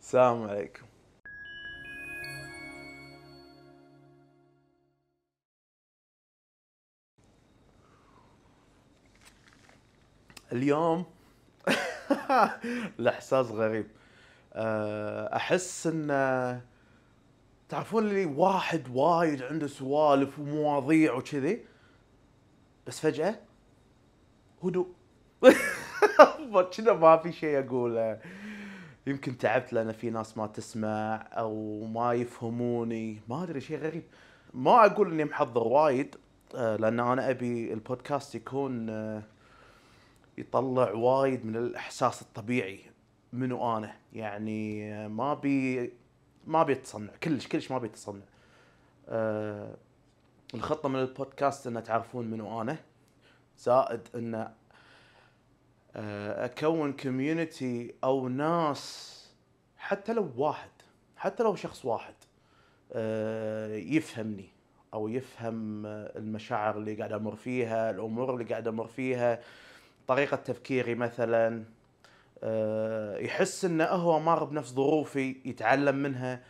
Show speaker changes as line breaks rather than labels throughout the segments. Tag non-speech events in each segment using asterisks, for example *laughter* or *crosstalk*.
السلام عليكم. اليوم *laughs* الإحساس غريب. أه، أحس إن تعرفون اللي واحد وايد عنده سوالف ومواضيع وكذي بس فجأة هدوء. *laughs* كذا ما في شيء اقوله يمكن تعبت لأن في ناس ما تسمع أو ما يفهموني. ما أدري شيء غريب. ما أقول إني محضر وايد آه، لأن أنا أبي البودكاست يكون آه، يطلع وايد من الإحساس الطبيعي منو أنا. يعني آه، ما بي ما بيتصنع كلش كلش ما بيتصنع الخطة من البودكاست إن تعرفون منو أنا. زائد إن آه، أكون كوميونتي أو ناس حتى لو واحد حتى لو شخص واحد آه، يفهمني أو يفهم آه، المشاعر اللي قاعد أمر فيها الأمور اللي قاعد أمر فيها طريقة تفكيري مثلا يحس إنه هو مر بنفس ظروفي يتعلم منها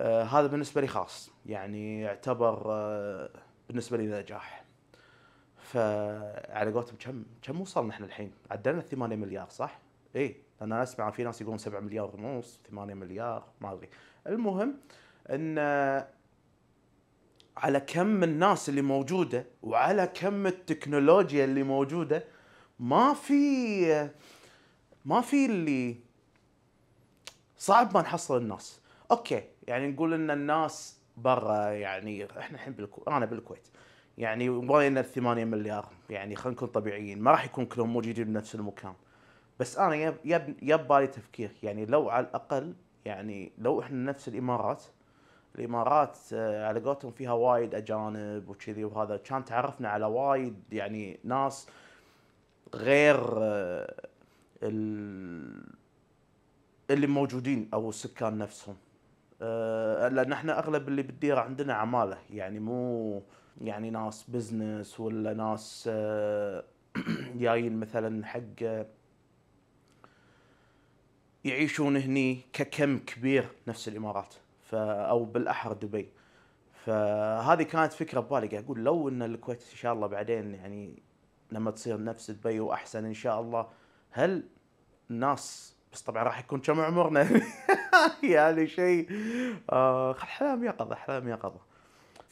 هذا بالنسبة لي خاص يعني يعتبر بالنسبة لي نجاح فعلى قولتهم كم كم وصلنا إحنا الحين؟ عدلنا 8 مليار صح؟ اي أنا أسمع في ناس يقولون 7 مليار ونص 8 مليار ما أدري المهم إن على كم الناس اللي موجودة وعلى كم التكنولوجيا اللي موجودة ما في ما في اللي صعب ما نحصل الناس okay يعني نقول إن الناس برا يعني إحنا الحين بالكويت أنا بالكويت يعني وين ال 8 مليار؟ يعني خلينا نكون طبيعيين ما راح يكون كلهم موجودين بنفس المكان. بس أنا يب يب يبيلي تفكير يعني لو على الأقل يعني لو إحنا نفس الإمارات الإمارات آه، على قولتهم فيها وايد أجانب وكذي وهذا كان تعرفنا على وايد يعني ناس غير آه، اللي موجودين أو السكان نفسهم. آه، لأن إحنا أغلب اللي بالديره عندنا عمالة يعني مو يعني ناس بزنس ولا ناس آه، *clears throat* جايين مثلا حق يعيشون هني ككم كبير نفس الإمارات ف أو بالاحرى دبي. فهذه كانت فكرة ببالي قاعد أقول لو إن الكويت إن شاء الله بعدين يعني لما تصير نفس دبي وأحسن إن شاء الله هل الناس بس طبعا راح يكون كم عمرنا؟ *laughs* يعني شيء. آه احلام يقظه احلام يقظه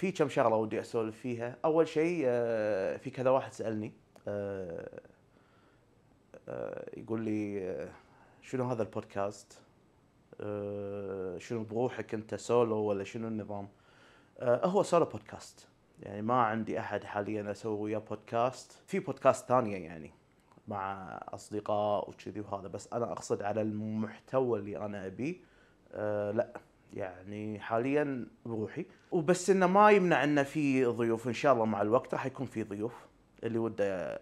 في كم شغلة ودي أسولف فيها. أول شيء آه، في كذا واحد سألني آه، آه، يقول لي شنو هذا البودكاست؟ شنو بروحك أنت سولو ولا شنو النظام؟ هو سولو بودكاست. يعني ما عندي أحد حاليا أسوي وياه بودكاست. في بودكاست ثانية يعني مع أصدقاء وكذي وهذا بس أنا أقصد على المحتوى اللي أنا ابيه لا. يعني حاليا بروحي وبس إنه ما يمنع إنه في ضيوف. إن شاء الله مع الوقت راح يكون في ضيوف. اللي وده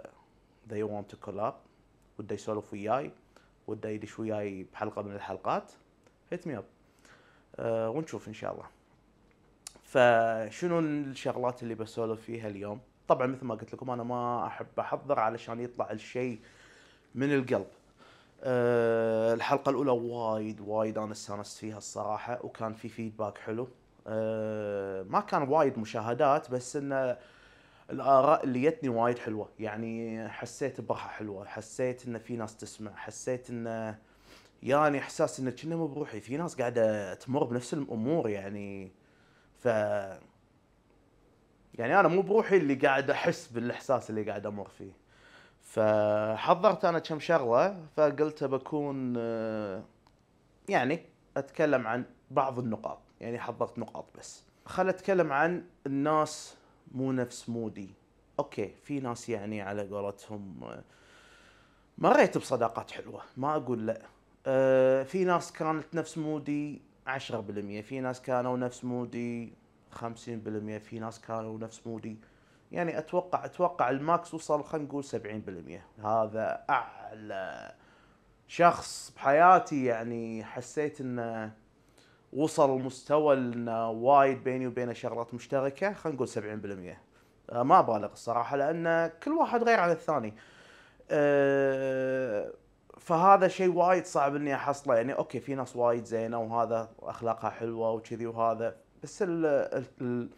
they want to collab. وده يسولف وياي. وده يدش وياي بحلقة من الحلقات. hit me up ونشوف إن شاء الله. فشنو الشغلات اللي بسولف فيها اليوم؟ طبعا مثل ما قلت لكم أنا ما أحب أحضر علشان يطلع الشيء من القلب. أه الحلقة الأولى وايد وايد أنا استانست فيها الصراحة وكان في feedback حلو. أه ما كان وايد مشاهدات بس إنه الآراء اللي جتني وايد حلوة. يعني حسيت براحة حلوة حسيت إن في ناس تسمع حسيت إنه يعني إحساس إن كنا مو بروحي. في ناس قاعدة تمر بنفس الأمور يعني ف يعني أنا مو بروحي اللي قاعد أحس بالإحساس اللي قاعد أمر فيه. فحضرت أنا كم شغلة فقلت بكون آه، يعني أتكلم عن بعض النقاط يعني حضرت نقاط بس. خل أتكلم عن الناس مو نفس مودي. أوكي في ناس يعني على قولتهم آه، مريت بصداقات حلوة ما أقول لا. أه في ناس كانت نفس mood ي 10% في ناس كانوا نفس mood ي 50% في ناس كانوا نفس mood ي يعني أتوقع أتوقع ال max وصل خلينا نقول 70% هذا أعلى شخص بحياتي يعني حسيت إنه وصل لمستوى إنه وايد بيني وبينه شغلات مشتركة خلينا نقول 70% آه، ما أبالغ الصراحة لأن كل واحد غير عن الثاني. آه، فهذا شيء وايد صعب إني أحصله. يعني okay في ناس وايد زينة وهذا أخلاقها حلوة وكذي وهذا بس ال ال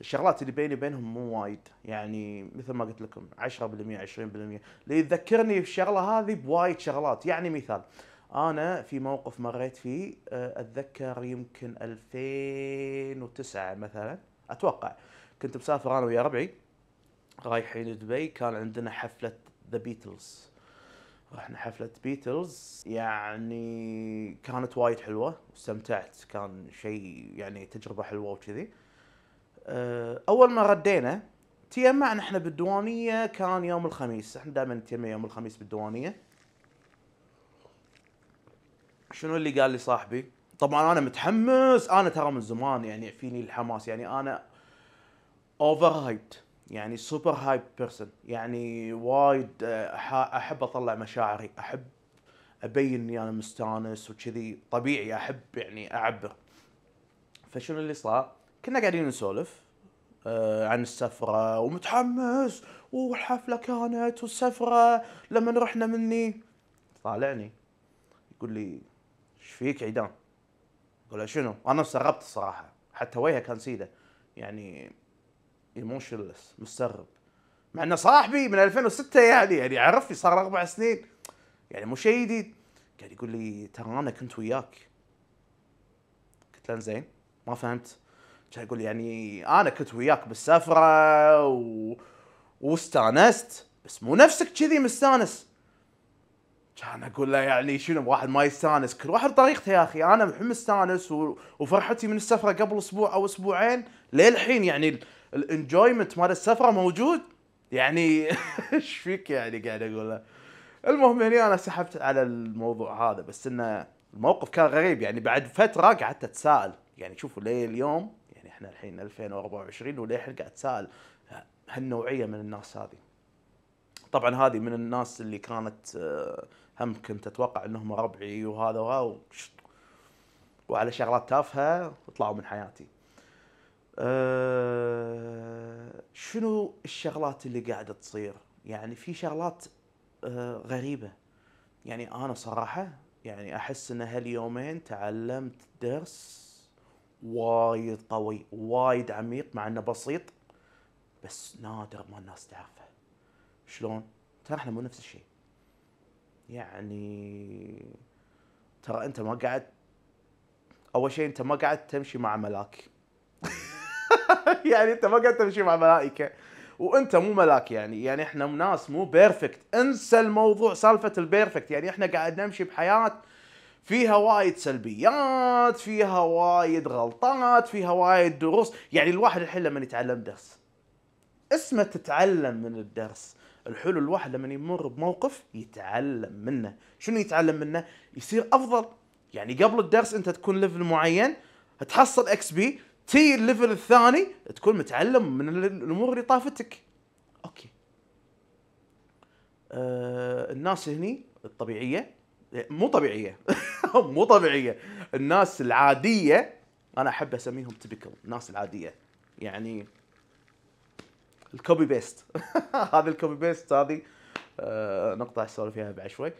الشغلات اللي بيني وبينهم مو وايد. يعني مثل ما قلت لكم 10% 20% اللي يذكرني بالشغلة هذه بوايد شغلات. يعني مثال أنا في موقف مريت فيه آه، أتذكر يمكن 2009 مثلا. أتوقع. كنت مسافر أنا ويا ربعي رايحين دبي كان عندنا حفلة The Beatles رحنا حفلة بيتلز يعني كانت وايد حلوة واستمتعت. كان شيء يعني تجربة حلوة وكذي. آه، أول ما ردينا تجمعنا إحنا بالديوانية كان يوم الخميس. إحنا دائما نتجمع يوم الخميس بالديوانية. شنو اللي قال لي صاحبي؟ طبعا أنا متحمس. أنا ترى من زمان يعني فيني الحماس. يعني أنا over hyped يعني super hype person يعني وايد آه، أحب أطلع مشاعري. أحب أبين إني أنا مستانس وكذي. طبيعي أحب يعني أعبر. فشنو اللي صار؟ كنا قاعدين نسولف آه عن السفرة ومتحمس والحفلة كانت والسفرة لما رحنا مني. طالعني. يقول لي إيش فيك عيدان؟ أقول له شنو؟ أنا استغربت الصراحة. حتى وجهه كان سيدة. يعني ايموشنلس مستغرب. مع إنه صاحبي من 2006 يعني يعني عرفني صار أربع سنين. يعني مو شيء جديد. قاعد يقول لي ترى أنا كنت وياك. قلت له زين ما فهمت. لي يعني أنا كنت وياك بالسفرة و... واستانست بس مو نفسك كذي مستانس. كان أقول له يعني شنو واحد ما يستانس. كل واحد طريقته يا أخي أنا الحين مستانس و... وفرحتي من السفرة قبل أسبوع أو أسبوعين للحين يعني ال enjoyment مال السفرة موجود. يعني *laughs* إيش فيك يعني قاعد أقول له؟ المهم يعني أنا سحبت على الموضوع هذا بس إنه الموقف كان غريب يعني بعد فترة قعدت أتساءل. يعني شوفوا ليه اليوم إحنا الحين 2024 وللحين قاعد أتساءل هالنوعية من الناس هذه طبعا هذه من الناس اللي كانت آه، هم كنت أتوقع إنهم ربعي وهذا وهذا وعلى شغلات تافهة طلعوا من حياتي. أه شنو الشغلات اللي قاعدة تصير؟ يعني في شغلات أه غريبة. يعني أنا صراحة يعني أحس إن هاليومين تعلمت درس وايد قوي وايد عميق مع إنه بسيط بس نادر ما الناس تعرفه. شلون؟ ترى إحنا مو نفس الشيء. يعني ترى أنت ما قاعد أول شيء أنت ما قاعد تمشي مع ملاك *laughs* يعني أنت ما قاعد تمشي مع ملائكة وأنت مو ملاك يعني يعني إحنا ناس مو perfect انسى الموضوع سالفة ال perfect يعني إحنا قاعد نمشي بحياة فيها وايد سلبيات فيها وايد غلطات فيها وايد دروس. يعني الواحد الحين لما يتعلم درس اسمه تتعلم من الدرس. الحلو الواحد لما يمر بموقف يتعلم منه. شنو يتعلم منه؟ يصير أفضل. يعني قبل الدرس أنت تكون level معين تحصل XP لل level الثاني تكون متعلم من ال- الأمور اللي طافتك. أوكي. آه الناس هني الطبيعية مو طبيعية. *laughs* مو طبيعية. الناس العادية أنا أحب أسميهم typical الناس العادية. يعني ال copy paste *laughs* هذه ال copy paste هذه آه نقطة أسولف فيها بعد شوي.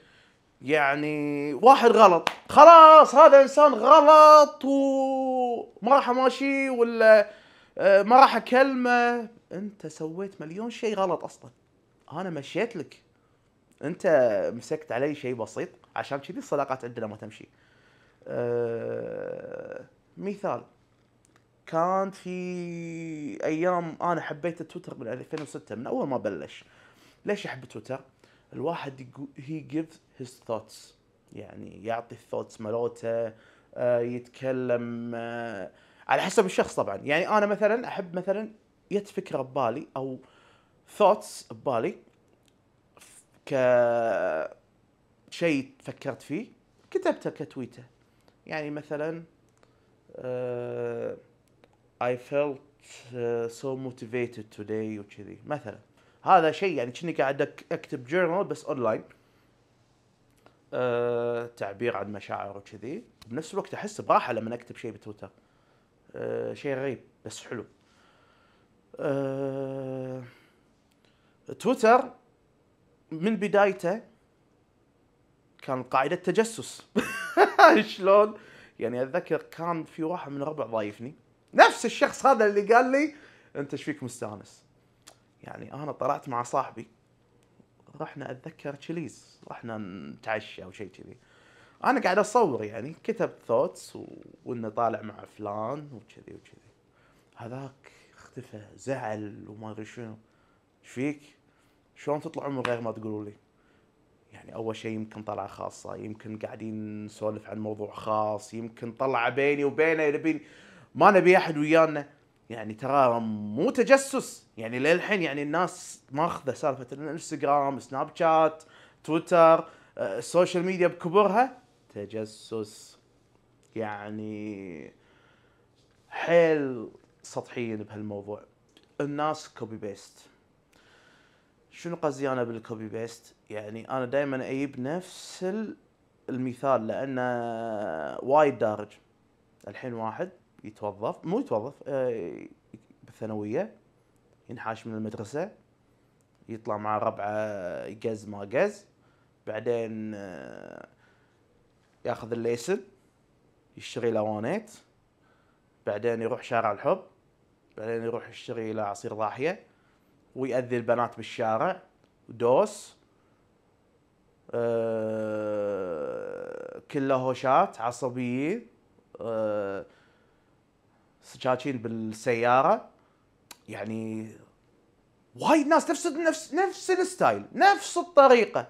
يعني واحد غلط. خلاص هذا إنسان غلط وما راح ماشي ولا آه، ما راح أكلمه. أنت سويت مليون شيء غلط أصلا. أنا مشيت لك. أنت مسكت علي شيء بسيط. عشان كذي الصداقات عندنا ما تمشي. أه مثال كان في أيام أنا حبيت تويتر من 2006 من أول ما بلش. ليش أحب تويتر؟ الواحد he gives his thoughts يعني يعطي ال thoughts مالوته آه، يتكلم آه، على حسب الشخص طبعا. يعني أنا مثلا أحب مثلا يت فكرة ببالي أو thoughts ببالي ك شيء فكرت فيه كتبته كتويتة. يعني مثلا آه، I felt uh, so motivated today وكذي مثلا هذا شيء يعني كني قاعد أكتب journal بس اونلاين أه تعبير عن مشاعر وكذي بنفس الوقت أحس براحة لما أكتب شيء بتويتر. أه شيء غريب بس حلو. أه... تويتر من بدايته كان قاعدة تجسس. *laughs* شلون؟ يعني أتذكر كان في واحد من الربع ضايفني. نفس الشخص هذا اللي قال لي أنت إيش فيك مستانس؟ يعني أنا طلعت مع صاحبي. رحنا أتذكر تشيليز. رحنا نتعشى أو شيء كذي. أنا قاعد أصور يعني كتبت ثوتس و... وانه طالع مع فلان وكذي وكذي. هذاك اختفى زعل وما أدري شنو. إيش فيك؟ شلون تطلعون من غير ما تقولوا لي؟ يعني أول شيء يمكن طلعة خاصة يمكن قاعدين نسولف عن موضوع خاص يمكن طلعة بيني وبينه نبي ما نبي أحد ويانا. يعني ترى مو تجسس. يعني للحين يعني الناس ماخذة سالفة الإنستغرام سناب شات تويتر آه، ال social media بكبرها تجسس. يعني حيل سطحيين بهالموضوع. الناس copy paste شنو قصدي أنا بال copy paste يعني أنا دائما أجيب نفس المثال لأنه وايد دارج. الحين واحد يتوظف مو يتوظف آه، بالثانوية ينحاش من المدرسة يطلع مع ربعة يقز ما قز بعدين آه، ياخذ الليسن يشتري لوانات بعدين يروح شارع الحب بعدين يروح يشتري عصير ضاحية. ويأذي البنات بالشارع. دوس. أه كله هوشات عصبيين أه سكاكين بالسيارة. يعني وايد ناس نفس نفس نفس ال style نفس الطريقة.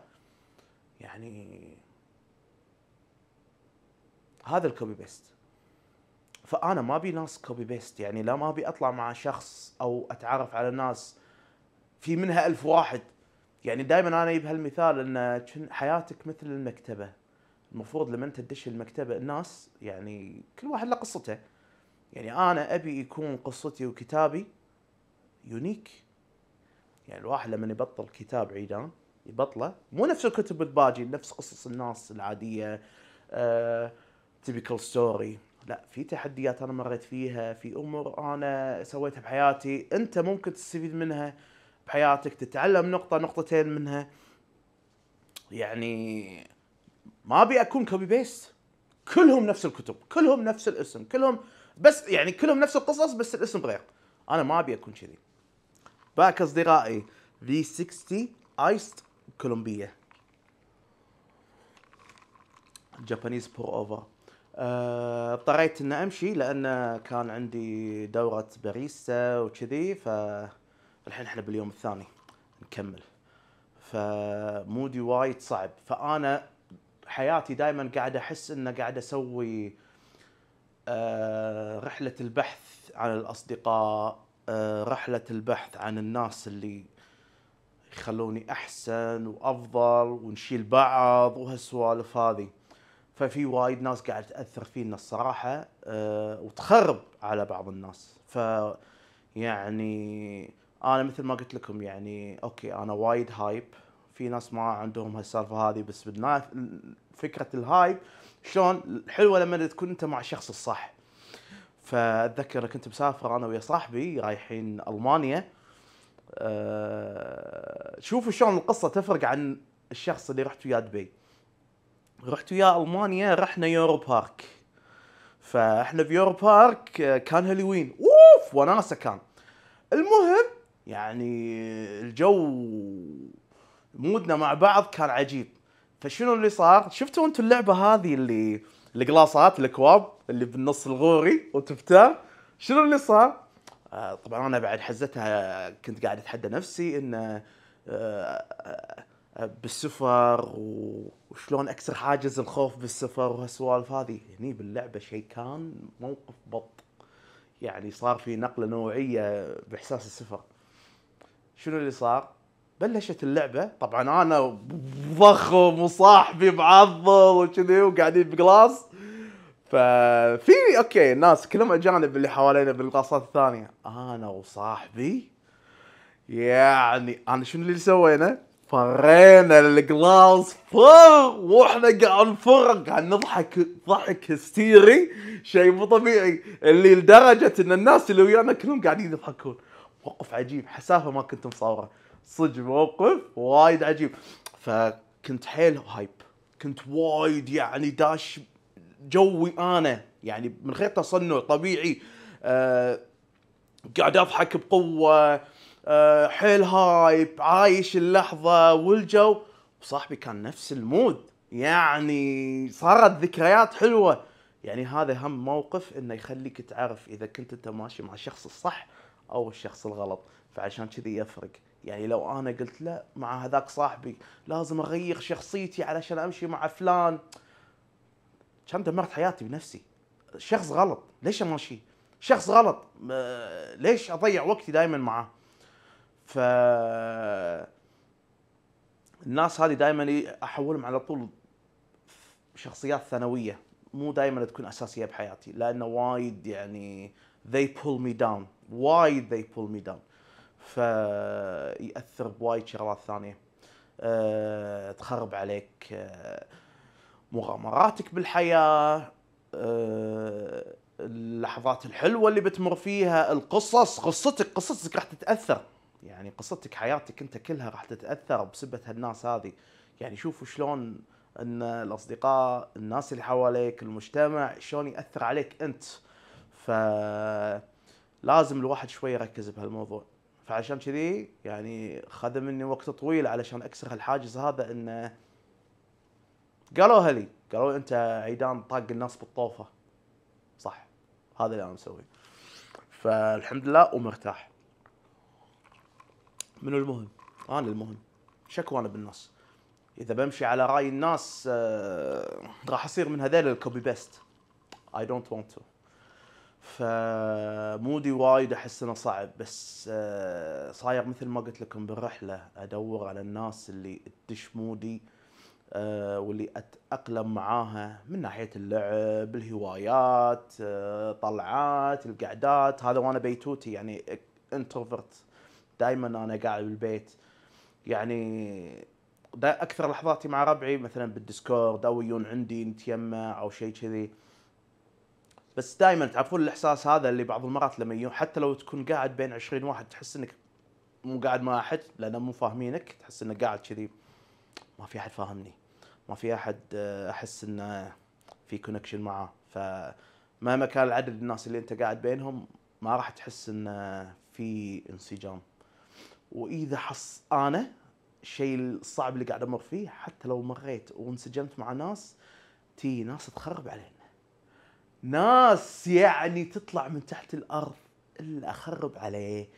يعني هذا ال copy paste فأنا ما أبي ناس copy paste يعني لا ما أبي أطلع مع شخص أو أتعرف على ناس في منها ألف واحد. يعني دائما أنا أجيب هالمثال إن حياتك مثل المكتبة. المفروض لما أنت تدش المكتبة الناس يعني كل واحد له قصته. يعني أنا أبي يكون قصتي وكتابي unique. يعني الواحد لما يبطل كتاب عيدان يبطله. مو نفس الكتب الباجي نفس قصص الناس العادية typical story لا في تحديات أنا مريت فيها في أمور أنا سويتها بحياتي. أنت ممكن تستفيد منها. بحياتك تتعلم نقطة نقطتين منها. يعني ما أبي أكون copy paste كلهم نفس الكتب كلهم نفس الاسم كلهم بس يعني كلهم نفس القصص بس الاسم غير أنا ما أبي أكون كذي. back أصدقائي في 60 East Colombia Japanese pour over اضطريت ان أمشي لأن كان عندي دورة باريستا وكذي فالحين إحنا باليوم الثاني نكمل. فمودي وايد صعب. فأنا حياتي دائما قاعد أحس إنه قاعد أسوي آه، رحلة البحث عن الأصدقاء آه، رحلة البحث عن الناس اللي يخلوني أحسن وأفضل ونشيل بعض وهالسوالف هذه. ففي وايد ناس قاعدة تأثر فينا الصراحة أه وتخرب على بعض الناس. ف يعني أنا مثل ما قلت لكم يعني أوكي أنا وايد hype في ناس ما عندهم هالسالفة هذه بس بالناس فكرة ال hype شلون حلوة لما تكون أنت مع الشخص الصح. فأتذكر كنت مسافر أنا ويا صاحبي رايحين ألمانيا. أه شوفوا شلون القصة تفرق عن الشخص اللي رحت وياه دبي. رحت وياه ألمانيا رحنا يوروبا بارك. فإحنا في يورو بارك كان هالوين. أوف وناسة كان. المهم يعني الجو مودنا مع بعض كان عجيب. فشنو اللي صار؟ شفتوا أنتم اللعبة هذه اللي القلاصات الاكواب اللي بالنص الغوري وتفتح شنو اللي صار؟ آه طبعا أنا بعد حزتها كنت قاعد أتحدى نفسي انه آه آه بالسفر وشلون أكسر حاجز الخوف بالسفر وهالسوالف هذه. هني باللعبة شيء كان موقف بط. يعني صار في نقلة نوعية بإحساس السفر. شنو اللي صار؟ بلشت اللعبة. طبعا أنا ضخم وصاحبي معضل وكذي وقاعدين بقلاص. ففي أوكي الناس كلهم أجانب اللي حوالينا بالقاصات الثانية. أنا وصاحبي يعني أنا شنو اللي سوينا؟ فرينا الجلاس فر وإحنا قاعد نفر قاعد نضحك ضحك هستيري. شيء مو طبيعي. اللي لدرجة إن الناس اللي ويانا كلهم قاعدين يضحكون. موقف عجيب حسافة ما كنت مصوره صدق موقف وايد عجيب. فكنت حيل hype. كنت وايد يعني داش جوي أنا. يعني من غير تصنع طبيعي. آه قاعد أضحك بقوة. آه حيل هايب عايش اللحظة والجو. وصاحبي كان نفس المود. يعني صارت ذكريات حلوة. يعني هذا هم موقف إنه يخليك تعرف إذا كنت أنت ماشي مع الشخص الصح أو الشخص الغلط فعشان كذي يفرق. يعني لو أنا قلت لا مع هذاك صاحبي لازم اغير شخصيتي علشان أمشي مع فلان. كان دمرت حياتي بنفسي. شخص غلط. ليش امشي شخص غلط. ليش أضيع وقتي دائما معاه؟ ف الناس هذه دائما أحولهم على طول شخصيات ثانوية. مو دائما تكون أساسية بحياتي لأنه وايد يعني they pull me down. وايد they pull me down? فيأثر بوايد شغلات ثانية. أه تخرب عليك أه مغامراتك بالحياة أه اللحظات الحلوة اللي بتمر فيها القصص قصتك قصتك راح تتأثر. يعني قصتك حياتك انت كلها راح تتأثر بسبه هالناس هذه. يعني شوفوا شلون إن الأصدقاء الناس اللي حواليك المجتمع شلون يأثر عليك أنت. ف لازم الواحد شوي يركز بهالموضوع. فعشان كذي يعني خذ مني وقت طويل علشان أكسر هالحاجز هذا انه قالوها لي قالوا أنت عيدان طاق الناس بالطوفة. صح هذا اللي أنا مسويه. فالحمد لله ومرتاح من المهم؟ أنا المهم. شكوى أنا بالناس إذا بمشي على رأي الناس آه راح أصير من هذيل ال copy paste I don't want to فمودي وايد أحس إنه صعب بس آه صاير مثل ما قلت لكم بالرحلة أدور على الناس اللي تدش مودي آه واللي أتأقلم معاها من ناحية اللعب الهوايات آه طلعات القعدات. هذا وأنا بيتوتي يعني introvert دائما أنا قاعد بالبيت. يعني أكثر لحظاتي مع ربعي مثلا بال Discord أو يجون عندي نتيمع أو شيء كذي. بس دائما تعرفون الإحساس هذا اللي بعض المرات لما يجون حتى لو تكون قاعد بين 20 واحد تحس إنك مو قاعد مع أحد لأنه مو فاهمينك تحس انك قاعد كذي. ما في أحد فاهمني. ما في أحد أحس إنه في connection معاه فمهما كان العدد الناس اللي أنت قاعد بينهم ما راح تحس إنه في انسجام. وإذا أحس أنا الشيء الصعب اللي قاعد أمر فيه حتى لو مريت وانسجمت مع ناس تي ناس تخرب علينا. ناس يعني تطلع من تحت الأرض إلا اخرب عليه.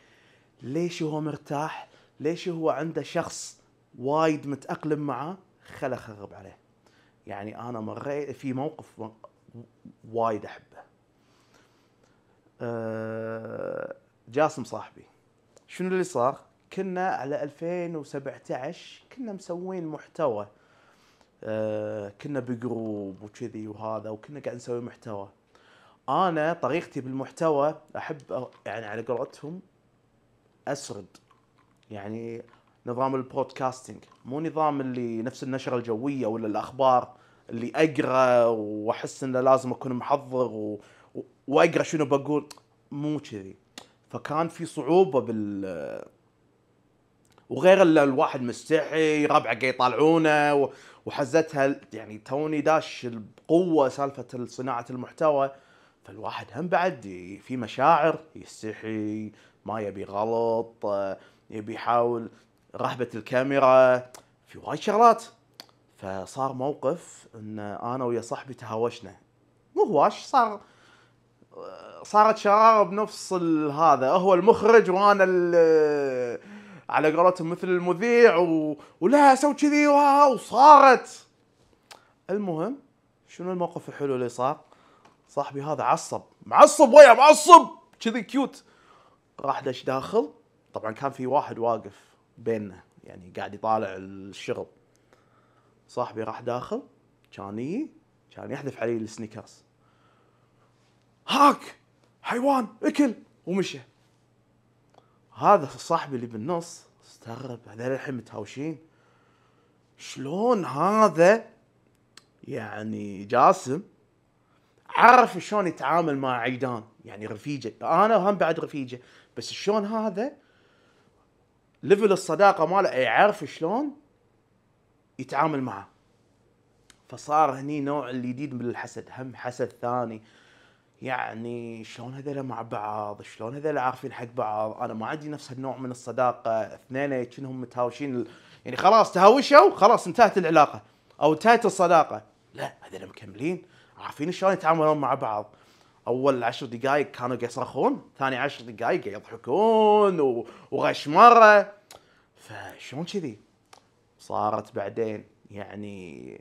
ليش هو مرتاح؟ ليش هو عنده شخص وايد متأقلم معاه خل اخرب عليه. يعني أنا مريت في موقف وايد أحبه. أه جاسم صاحبي شنو اللي صار؟ كنا على 2017 كنا مسوين محتوى. آه كنا بجروب وكذي وهذا وكنا قاعد نسوي محتوى. أنا طريقتي بالمحتوى أحب يعني على قولتهم أسرد. يعني نظام البودكاستنج مو نظام اللي نفس النشرة الجوية ولا الأخبار اللي أقرأ وأحس إنه لازم أكون محضر و... وأقرأ شنو بقول. مو كذي. فكان في صعوبة بال وغير الواحد مستحي ربعه قاعد يطالعونه وحزتها يعني توني داش بقوه سالفة صناعة المحتوى. فالواحد هم بعد في مشاعر يستحي ما يبي غلط يبي يحاول رهبة الكاميرا في وايد شغلات. فصار موقف إن أنا ويا صاحبي تهاوشنا. مو هواش صار صارت شراره بنفس هذا هو المخرج وأنا على قولتهم مثل المذيع و... ولا سوي كذي وصارت. المهم شنو الموقف الحلو اللي صار؟ صاحبي هذا عصب معصب ويا معصب! كذي cute راح دش داخل. طبعا كان في واحد واقف بيننا يعني قاعد يطالع الشغل. صاحبي راح داخل. كان كان يحذف علي ال Snickers. هاك! حيوان! اكل! ومشى. هذا صاحبي اللي بالنص استغرب هذول الحين متهاوشين. شلون هذا؟ يعني جاسم عرف شلون يتعامل مع عيدان. يعني رفيجة. أنا هم بعد رفيجة. بس شلون هذا ليفل الصداقة ماله يعرف شلون يتعامل معه. فصار هني نوع الجديد من الحسد. هم حسد ثاني. يعني شلون هذول مع بعض؟ شلون هذول عارفين حق بعض؟ أنا ما عندي نفس النوع من الصداقة. اثنين كأنهم متهاوشين. يعني خلاص تهاوشوا خلاص انتهت العلاقة. أو انتهت الصداقة. لا هذول مكملين. عارفين شلون يتعاملون مع بعض. أول عشر دقائق كانوا يصرخون ثاني عشر دقائق يضحكون وغش مره فشلون كذي؟ صارت بعدين يعني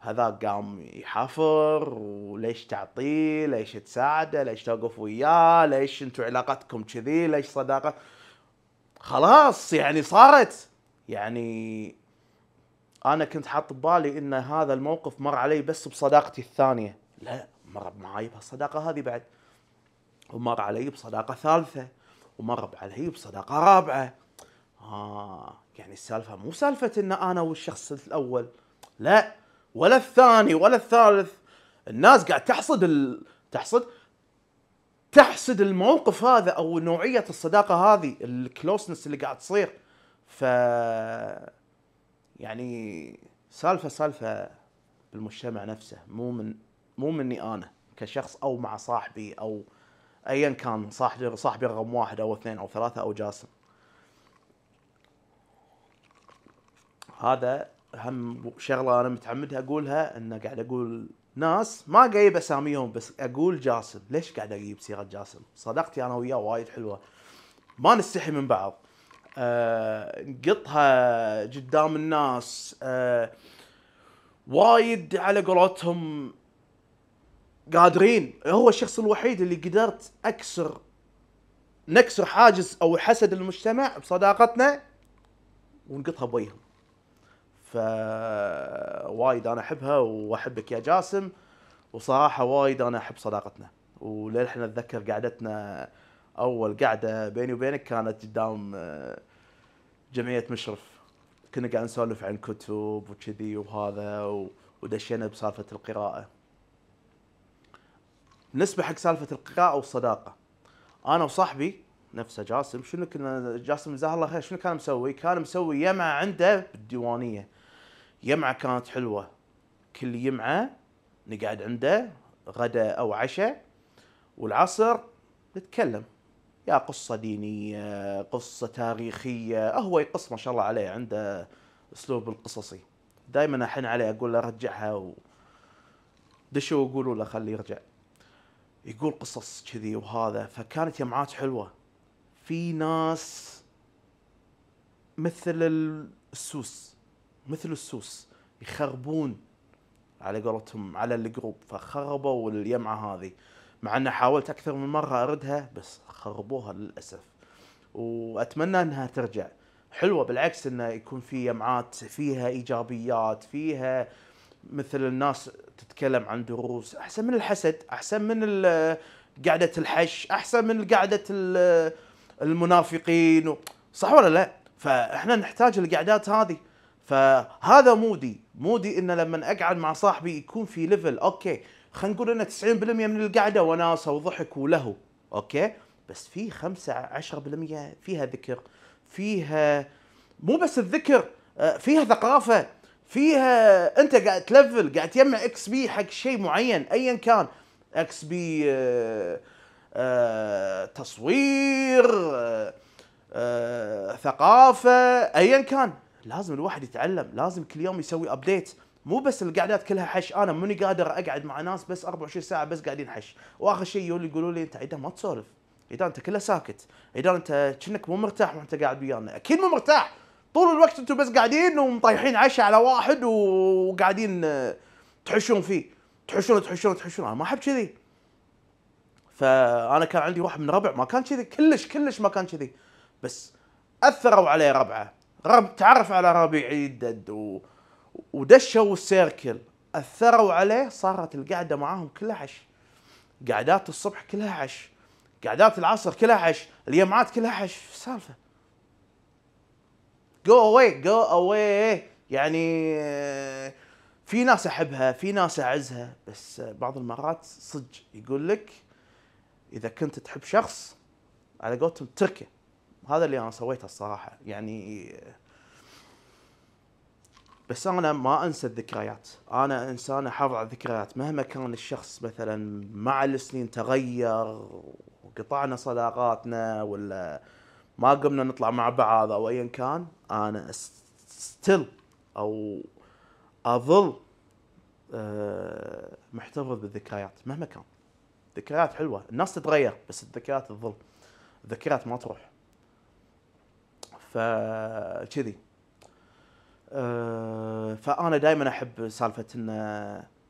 هذاك قام يحافر وليش تعطيه؟ ليش تساعده؟ ليش توقف وياه؟ ليش أنتم علاقتكم كذي؟ ليش صداقة؟ خلاص يعني صارت. يعني أنا كنت حاط ببالي إن هذا الموقف مر علي بس بصداقتي الثانية. لا مر معاي بهالصداقه هذه بعد. ومر علي بصداقة ثالثة. ومر علي بصداقة رابعة. آه يعني السالفة مو سالفة إن أنا والشخص الأول. لا ولا الثاني ولا الثالث. الناس قاعد تحصد ال... تحصد تحسد الموقف هذا أو نوعية الصداقة هذه الكلوسنس اللي قاعد تصير. ف يعني سالفة سالفة بالمجتمع نفسه مو من مو مني أنا كشخص أو مع صاحبي أو ايا كان صاحبي صاحبي رقم واحد أو اثنين أو ثلاثة أو جاسم. هذا هم شغلة أنا متعمد أقولها إن قاعد أقول ناس ما قايب أساميهم بس أقول جاسم. ليش قاعد أجيب سيره جاسم؟ صداقتي أنا وياه وايد حلوة. ما نستحي من بعض. آه، نقطها قدام الناس آه، وايد على قولتهم قادرين. هو الشخص الوحيد اللي قدرت أكسر نكسر حاجز أو حسد المجتمع بصداقتنا ونقطها بوجههم. ف وايد أنا أحبها وأحبك يا جاسم وصراحة وايد أنا أحب صداقتنا. وللحين أتذكر قعدتنا أول قعده بيني وبينك كانت قدام آه، جمعية مشرف. كنا قاعد نسولف عن كتب وكذي وهذا ودشينا بسالفة القراءة. بالنسبة حق سالفة القراءة والصداقة. أنا وصاحبي نفسه جاسم شنو كنا جاسم جزاه الله خير شنو كان مسوي؟ كان مسوي يمعة عنده بالديوانية. يمعة كانت حلوة. كل يمعة نقعد عنده غدا أو عشاء والعصر نتكلم. يا قصة دينية قصة تاريخية. هو يقص ما شاء الله عليه عنده أسلوب القصصي. دائما احن عليه أقول له رجعها و دشوا وقولوا له خليه يرجع. يقول قصص كذي وهذا فكانت يمعات حلوة. في ناس مثل السوس مثل السوس يخربون على قولتهم على الجروب فخربوا اليمعة هذه. مع ان حاولت أكثر من مرة أردها بس خربوها للأسف. وأتمنى إنها ترجع. حلوة بالعكس إنه يكون في يمعات فيها إيجابيات فيها مثل الناس تتكلم عن دروس. أحسن من الحسد أحسن من قعدة الحش أحسن من قعدة ال- المنافقين. صح ولا لا؟ فإحنا نحتاج القعدات هذه. فهذا mood ي. mood ي إن لما أقعد مع صاحبي يكون في level okay. خلينا نقول ان 90% من القعدة وناسه وضحك ولهو okay؟ بس في 5 10% فيها ذكر فيها مو بس الذكر آه، فيها ثقافة فيها أنت قاعد تلفل قاعد تجمع XP حق شيء معين ايا كان XP آه، تصوير آه، آه، ثقافة ايا كان. لازم الواحد يتعلم لازم كل يوم يسوي update مو بس القعدات كلها حش. أنا ماني قادر أقعد مع ناس بس 24 ساعة بس قاعدين حش. وآخر شيء يقول يقولوا لي أنت ما تسولف عيدان أنت كله ساكت عيدان أنت كأنك مو مرتاح وأنت قاعد ويانا. أكيد مو مرتاح. طول الوقت أنتم بس قاعدين ومطيحين عشاء على واحد وقاعدين آه، تحشون فيه. تحشون تحشون تحشون. أنا ما أحب كذي. فأنا كان عندي واحد من ربع ما كان كذي. كلش كلش ما كان كذي. بس أثروا عليه ربعه. رب تعرف على ربيع يدد و... ودشوا السيركل أثروا عليه صارت القعدة معاهم كلها حش قعدات الصبح كلها حش قعدات العصر كلها حش اليمعات كلها حش إيش السالفة؟ جو اواي جو اواي يعني آه، في ناس أحبها في ناس أعزها. بس آه، بعض المرات صدق يقول لك إذا كنت تحب شخص على قولتهم تركه. هذا اللي أنا سويته الصراحة. يعني بس أنا ما أنسى الذكريات. أنا إنسان احافظ على الذكريات. مهما كان الشخص مثلا مع السنين تغير وقطعنا صداقاتنا ولا ما قمنا نطلع مع بعض أو ايا كان أنا ستيل أو أظل آه، محتفظ بالذكريات مهما كان. ذكريات حلوة. الناس تتغير بس الذكريات تظل. الذكريات ما تروح. فكذي أه فأنا دائما أحب سالفة إن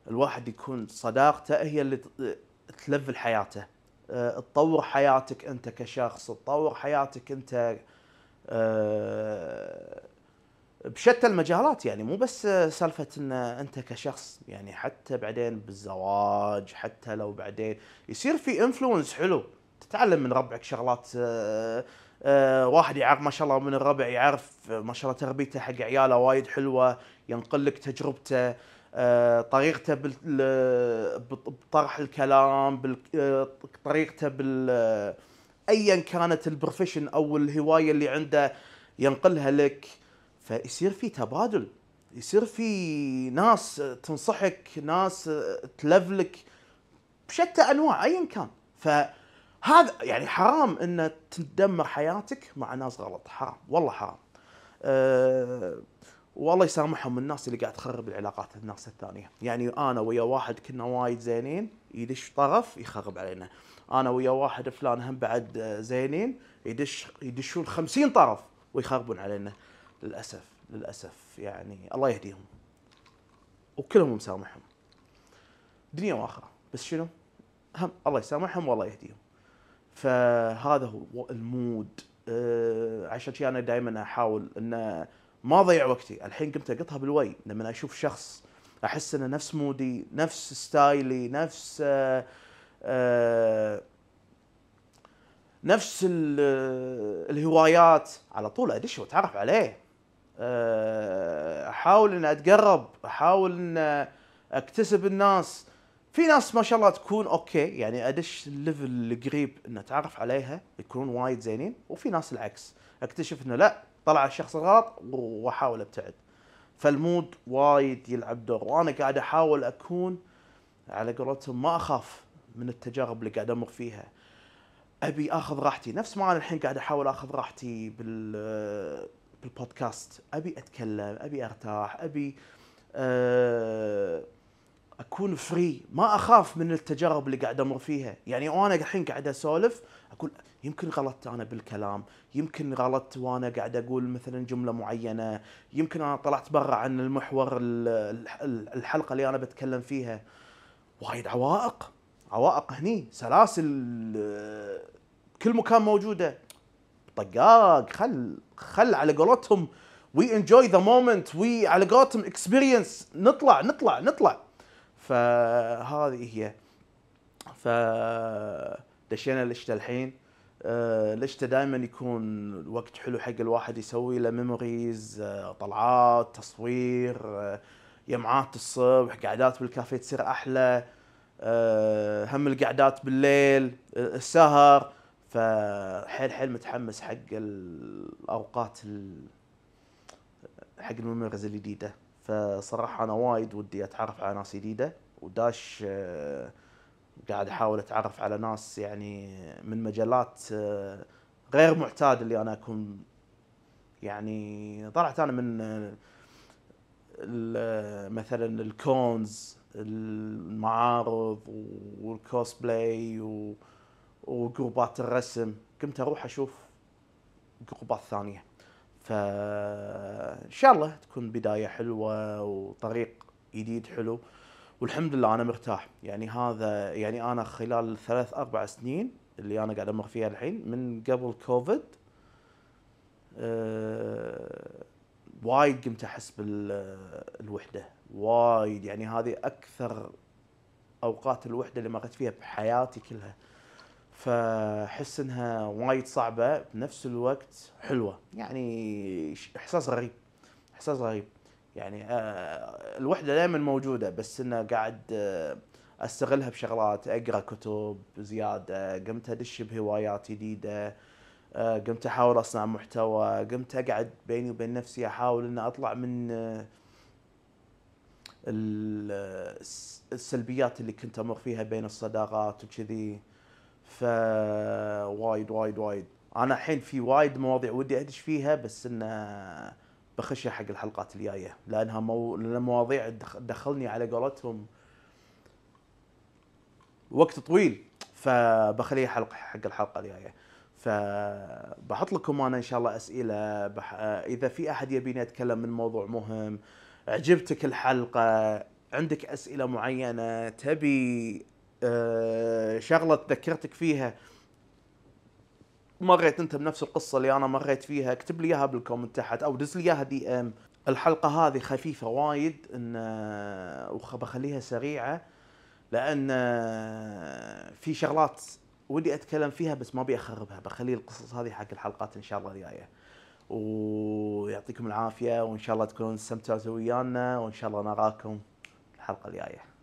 الواحد يكون صداقته هي اللي تلفل حياته. أه تطور حياتك أنت كشخص تطور حياتك أنت أه بشتى المجالات يعني. مو بس سالفة إن أنت كشخص يعني حتى بعدين بالزواج حتى لو بعدين يصير في انفلونس حلو. تتعلم من ربعك شغلات آه، آه، واحد يعرف ما شاء الله من الربع يعرف ما شاء الله تربيته حق عياله وايد حلوة ينقل لك تجربته آه، طريقته بطرح الكلام طريقته بال ايا كانت البروفيشن أو الهواية اللي عنده ينقلها لك. فيصير في تبادل يصير في ناس تنصحك ناس تلفلك بشتى أنواع ايا كان. فهذا يعني حرام إن تدمر حياتك مع ناس غلط. حرام والله حرام. أه والله يسامحهم الناس اللي قاعد تخرب العلاقات الناس الثانية. يعني أنا ويا واحد كنا وايد زينين يدش طرف يخرب علينا. أنا ويا واحد فلان هم بعد زينين يدش يدشون خمسين طرف ويخربون علينا. للأسف للأسف يعني الله يهديهم. وكلهم مسامحهم. دنيا واخرة. بس شنو؟ هم الله يسامحهم والله يهديهم. فهذا هو ال mood. أه عشان شي أنا دائما أحاول إن ما أضيع وقتي. الحين قمت أقطها بالوي. لما أشوف شخص أحس إنه نفس mood ي نفس style ي نفس أه أه نفس الهوايات. على طول أدش وأتعرف عليه. أحاول إن أتقرب أحاول إن أكتسب الناس. في ناس ما شاء الله تكون okay يعني أدش ال level القريب ان اتعرف عليها يكونون وايد زينين وفي ناس العكس. أكتشف إنه لا طلع الشخص الغلط وأحاول أبتعد. فال mood وايد يلعب دور وأنا قاعد أحاول أكون على قولتهم ما أخاف من التجارب اللي قاعد أمر فيها. أبي آخذ راحتي نفس ما أنا الحين قاعد أحاول آخذ راحتي بال بالبودكاست. أبي أتكلم أبي أرتاح أبي آه، أكون فري ما أخاف من التجارب اللي قاعد أمر فيها. يعني وأنا الحين قاعد أسولف أقول يمكن غلطت أنا بالكلام. يمكن غلطت وأنا قاعد أقول مثلا جملة معينة. يمكن أنا طلعت برا عن المحور الحلقة اللي أنا بتكلم فيها. وايد عوائق. عوائق هني. سلاسل آه، كل مكان موجودة. طقاق خل خل على قولتهم. we enjoy the moment we على قولتهم experience نطلع نطلع نطلع. فهذه هي. ف دشينا الاشتا الحين؟ آه، الاشتا دائما يكون وقت حلو حق الواحد يسوي له memories آه، طلعات تصوير آه، يمعات الصبح قعدات بالكافيه تصير أحلى هم القعدات بالليل السهر. فحيل حيل متحمس حق الأوقات حق ال memories الجديدة. فصراحة أنا وايد ودي أتعرف على ناس جديدة وداش آه، قاعد أحاول أتعرف على ناس يعني من مجالات آه، غير معتاد اللي أنا أكون. يعني طلعت أنا من آه، مثلا ال cons المعارض والكوسبلاي و groups الرسم. قمت أروح أشوف groups ثانية. فان شاء الله تكون بداية حلوة وطريق جديد حلو. والحمد لله أنا مرتاح. يعني هذا يعني أنا خلال ثلاث أربع سنين اللي أنا قاعد أمر فيها الحين من قبل كوفيد أه وايد قمت أحس بالوحده وايد. يعني هذه أكثر أوقات الوحدة اللي مريت فيها بحياتي كلها. فاحس إنها وايد صعبة بنفس الوقت حلوة. يعني إحساس غريب إحساس غريب. يعني الوحدة دائما موجودة بس إنه قاعد أستغلها بشغلات أقرأ كتب زيادة قمت أدش بهوايات جديدة قمت أحاول أصنع محتوى قمت أقعد بيني وبين نفسي أحاول ان أطلع من ال- الس- السلبيات اللي كنت أمر فيها بين الصداقات وكذي. ف وايد وايد وايد. أنا الحين في وايد مواضيع ودي أدش فيها بس إنه بخشها حق الحلقات الجاية. لأنها مو... لأن مواضيع تدخلني على قولتهم وقت طويل. فبخليها حلقة حق الحلقة الجاية. فبحط لكم أنا إن شاء الله أسئلة بح... إذا في أحد يبيني اتكلم من موضوع مهم عجبتك الحلقة عندك أسئلة معينة تبي شغلة تذكرتك فيها. مريت أنت بنفس القصة اللي أنا مريت فيها. اكتب لي إياها بال comment تحت أو دز لي إياها DM. الحلقة هذه خفيفة وايد إن وبخليها سريعة لأن في شغلات ودي أتكلم فيها بس ما أبي أخربها. بخلي القصص هذه حق الحلقات إن شاء الله الجايه ويعطيكم العافية وإن شاء الله تكونوا استمتعتوا ويانا وإن شاء الله نراكم الحلقة الجاية.